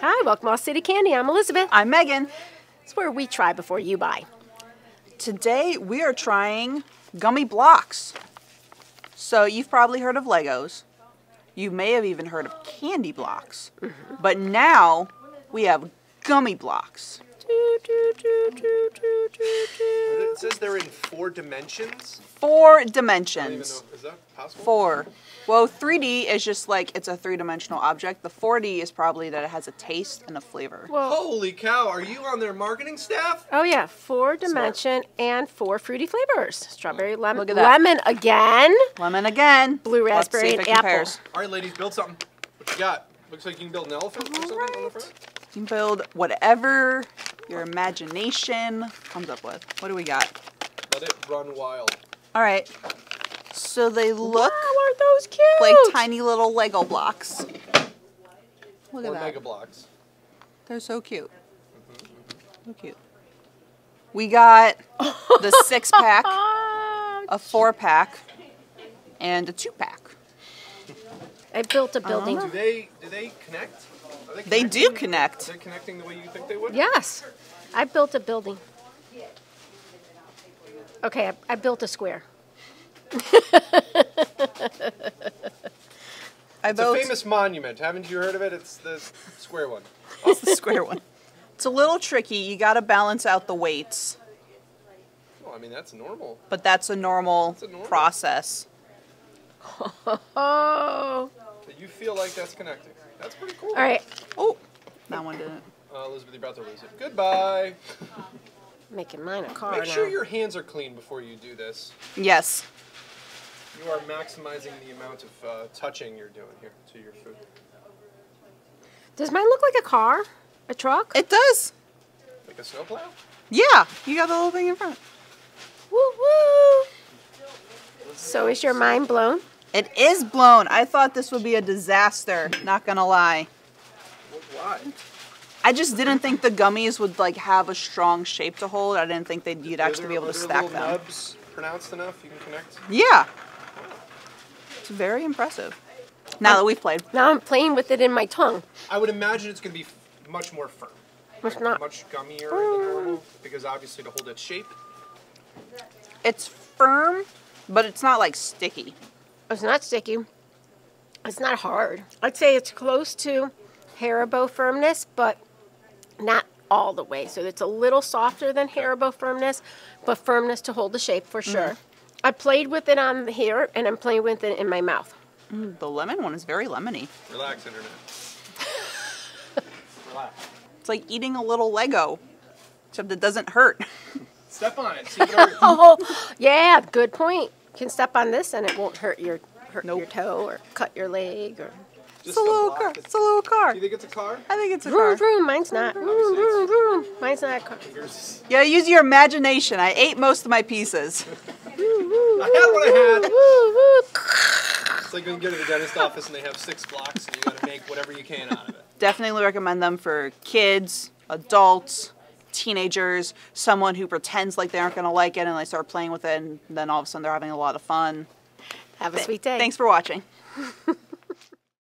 Hi, welcome to All City Candy. I'm Elizabeth. I'm Megan. It's where we try before you buy. Today we are trying gummy blocks. So you've probably heard of Legos. You may have even heard of candy blox. Mm-hmm. But now we have gummy blocks. It says they're in four dimensions. Four I don't even dimensions. know. Is that possible? Four. Well, 3D is just like it's a three dimensional object. The 4D is probably that it has a taste and a flavor. Well, Holy cow! Are you on their marketing staff? oh yeah, four dimension and four fruity flavors: strawberry, lemon, Look at that. lemon again, Lemon again. blue Let's see raspberry, if and it apple. All right, ladies, build something. What you got? Looks like you can build an elephant or something on the front. You can build whatever your imagination comes up with. What do we got? Let it run wild. All right. So they look Wow, aren't those cute? like tiny little Lego blocks. Look at that. Mega Bloks. They're so cute. So cute. We got the six pack, a four pack, and a two pack. I built a uh-huh. building. Do they? Do they connect? Are They do connect. They're connecting the way you think they would. Yes, I built a building. Okay, I, I built a square. I It's a famous monument. Haven't you heard of it? It's the square one. it's the square one. It's a little tricky. You got to balance out the weights, Well, I mean that's normal. but that's a normal, That's a normal. process. Oh, But you feel like that's connecting. That's pretty cool. all right, Oh, that one didn't. Uh, Elizabeth, you're about to lose it. Goodbye. making mine a car Make now. sure your hands are clean before you do this. Yes. You are maximizing the amount of uh, touching you're doing here to your food. Does mine look like a car? A truck? It does. Like a snowplow? Yeah. You got the little thing in front. Woo woo! So is your mind blown? It is blown. I thought this would be a disaster. Not gonna lie. Why? I just didn't think the gummies would like have a strong shape to hold. I didn't think that you'd actually be able to stack them. Nubs pronounced enough you can connect. Yeah. It's very impressive. Now that we've played. Now I'm playing with it in my tongue. I would imagine it's going to be much more firm, It's not. much gummier than mm. normal, because obviously to hold its shape. It's firm, but it's not like sticky. It's not sticky. It's not hard. I'd say it's close to Haribo firmness, but not all the way. So it's a little softer than Haribo firmness, but firmness to hold the shape for sure. Mm. I played with it on here, and I'm playing with it in my mouth. Mm, the lemon one is very lemony. Relax, internet. Relax. It's like eating a little Lego, except it doesn't hurt. Step on it. See it hurts. Oh, yeah, good point. You can step on this, and it won't hurt your hurt your toe or cut your leg or. It's a little car. it. It's a little car. Do you think it's a car? I think it's a Vroom, car. vroom. Mine's not. Vroom, vroom, vroom. Mine's not a car. Here's- Yeah, use your imagination. I ate most of my pieces. I had what I had. Woo, woo. It's like when you go to the dentist office and they have six blocks and you got to make whatever you can out of it. Definitely recommend them for kids, adults, teenagers, someone who pretends like they aren't going to like it and they start playing with it and then all of a sudden they're having a lot of fun. Have a sweet day. Thanks for watching.